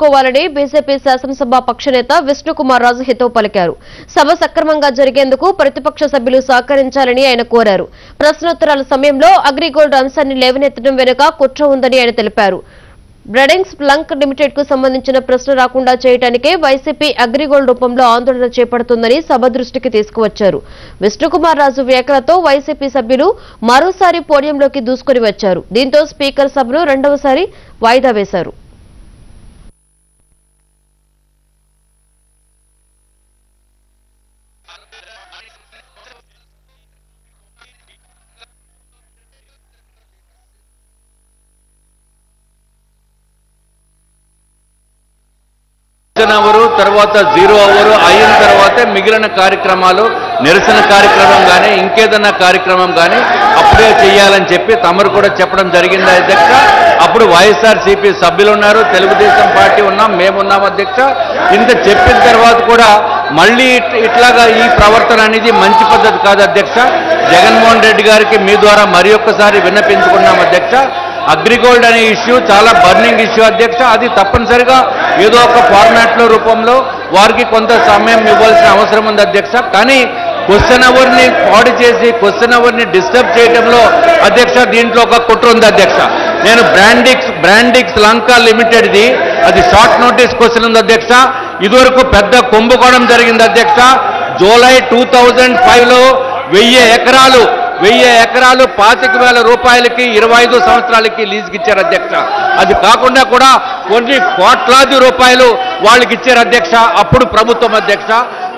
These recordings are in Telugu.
మార్చుకోవాలని బీజేపీ శాసనసభ పక్షనేత విష్ణుకుమార్ రాజు హితవు పలికారు. సభ సక్రమంగా జరిగేందుకు ప్రతిపక్ష సభ్యులు సహకరించాలని ఆయన కోరారు. ప్రశ్నోత్తరాల సమయంలో అగ్రిగోల్డ్ అంశాన్ని లేవనెత్తడం వెనుక కుట్ర ఉందని ఆయన తెలిపారు. బ్రెడింగ్స్ ప్లంక్ లిమిటెడ్కు సంబంధించిన ప్రశ్న రాకుండా చేయడానికే వైసీపీ అగ్రిగోల్డ్ రూపంలో ఆందోళన చేపడుతుందని సభ దృష్టికి తీసుకువచ్చారు. విష్ణుకుమార్ రాజు వ్యాఖ్యలతో వైసీపీ సభ్యులు మరోసారి పోడియంలోకి దూసుకుని వచ్చారు. దీంతో స్పీకర్ సభను రెండవసారి వాయిదా వేశారు. నిరసన అవరు తర్వాత జీరో అవరు అయిన తర్వాతే మిగిలిన కార్యక్రమాలు నిరసన కార్యక్రమం కానీ ఇంకేదన్నా కార్యక్రమం కానీ అప్పుడే చేయాలని చెప్పి తమరు కూడా చెప్పడం జరిగింది అధ్యక్ష. అప్పుడు వైఎస్ఆర్ సిపి సభ్యులు ఉన్నారు తెలుగుదేశం పార్టీ ఉన్నాం మేమున్నాం అధ్యక్ష. ఇంత చెప్పిన తర్వాత కూడా మళ్ళీ ఇట్లాగా ఈ ప్రవర్తన అనేది మంచి పద్ధతి కాదు అధ్యక్ష. జగన్మోహన్ రెడ్డి గారికి మీ ద్వారా మరి ఒక్కసారి విన్నపించుకున్నాం అధ్యక్ష. అగ్రిగోల్డ్ అనే ఇష్యూ చాలా బర్నింగ్ ఇష్యూ అధ్యక్ష అది తప్పనిసరిగా ఏదో ఒక ఫార్మాట్లో రూపంలో వారికి కొంత సమయం ఇవ్వాల్సిన అవసరం ఉంది అధ్యక్ష. కానీ క్వశ్చన్ అవర్ని పాడు చేసి క్వశ్చన్ అవర్ని డిస్టర్బ్ చేయడంలో అధ్యక్ష దీంట్లో ఒక కుట్ర ఉంది అధ్యక్ష. నేను బ్రాండిక్స్ బ్రాండిక్స్ లంకా లిమిటెడ్ది అది షార్ట్ నోటీస్ క్వశ్చన్ ఉంది అధ్యక్ష. ఇదివరకు పెద్ద కుంభకోణం జరిగింది అధ్యక్ష. జూలై టూ థౌజండ్ ఫైవ్లో వెయ్యి ఎకరాలు వెయ్యి ఎకరాలు పాతిక వేల రూపాయలకి ఇరవై ఐదు సంవత్సరాలకి లీజుకి ఇచ్చారు అధ్యక్ష. అది కాకుండా కూడా కొన్ని కోట్లాది రూపాయలు వాళ్ళకి ఇచ్చారు అధ్యక్ష. అప్పుడు ప్రభుత్వం అధ్యక్ష.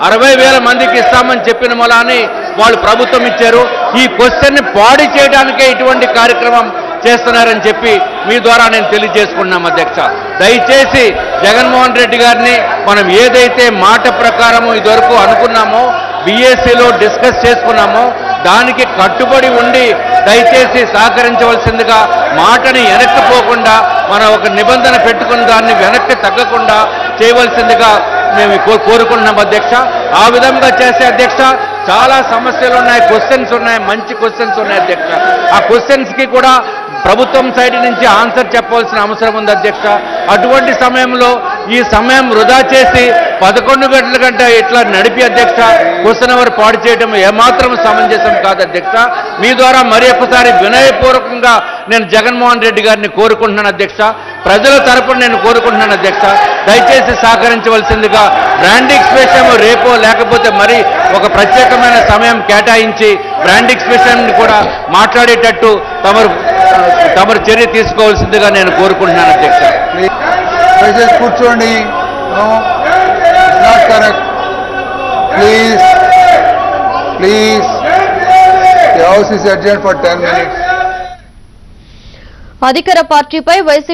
అరవై వేల మందికి ఇస్తామని చెప్పిన మొలాని వాళ్ళు ప్రభుత్వం ఇచ్చారు. ఈ క్వశ్చన్ని పాడి చేయడానికే ఇటువంటి కార్యక్రమం చేస్తున్నారని చెప్పి మీ ద్వారా నేను తెలియజేసుకున్నాం అధ్యక్ష. దయచేసి జగన్మోహన్ రెడ్డి గారిని మనం ఏదైతే మాట ప్రకారము ఇదివరకు అనుకున్నామో బీఎస్సీలో డిస్కస్ చేసుకున్నామో దానికి కట్టుబడి ఉండి దయచేసి సహకరించవలసిందిగా మాటని వెనక్కిపోకుండా మనం ఒక నిబంధన పెట్టుకున్న దాన్ని వెనక్కి తగ్గకుండా చేయవలసిందిగా మేము కో- కోరుకుంటున్నాం అధ్యక్ష. ఆ విధంగా చేసే అధ్యక్ష చాలా సమస్యలు ఉన్నాయి క్వశ్చన్స్ ఉన్నాయి మంచి క్వశ్చన్స్ ఉన్నాయి అధ్యక్ష. ఆ క్వశ్చన్స్కి కూడా ప్రభుత్వం సైడ్ నుంచి ఆన్సర్ చెప్పవలసిన అవసరం ఉంది అధ్యక్ష. అటువంటి సమయంలో ఈ సమయం వృధా చేసి పదకొండు గంటల కంటే ఇట్లా నడిపి అధ్యక్ష క్వశ్చన్ అవర్ పాడు చేయడం ఏమాత్రం సమంజసం కాదు అధ్యక్ష. మీ ద్వారా మరి ఒకసారి వినయపూర్వకంగా నేను జగన్మోహన్ రెడ్డి గారిని కోరుకుంటున్నాను అధ్యక్ష. ప్రజల తరపున నేను కోరుకుంటున్నాను అధ్యక్ష. దయచేసి సహకరించవలసిందిగా బ్రాండింగ్ విషయం రేపో లేకపోతే మరి ఒక ప్రత్యేకమైన సమయం కేటాయించి బ్రాండింగ్ విషయాన్ని కూడా మాట్లాడేటట్టు తమరు తమరు చర్య తీసుకోవాల్సిందిగా నేను కోరుకుంటున్నాను అధ్యక్ష. దయచేసి కూర్చోండి. Not correct please please house is adjourned for ten minutes అధికార పార్టీపై వైసీపీ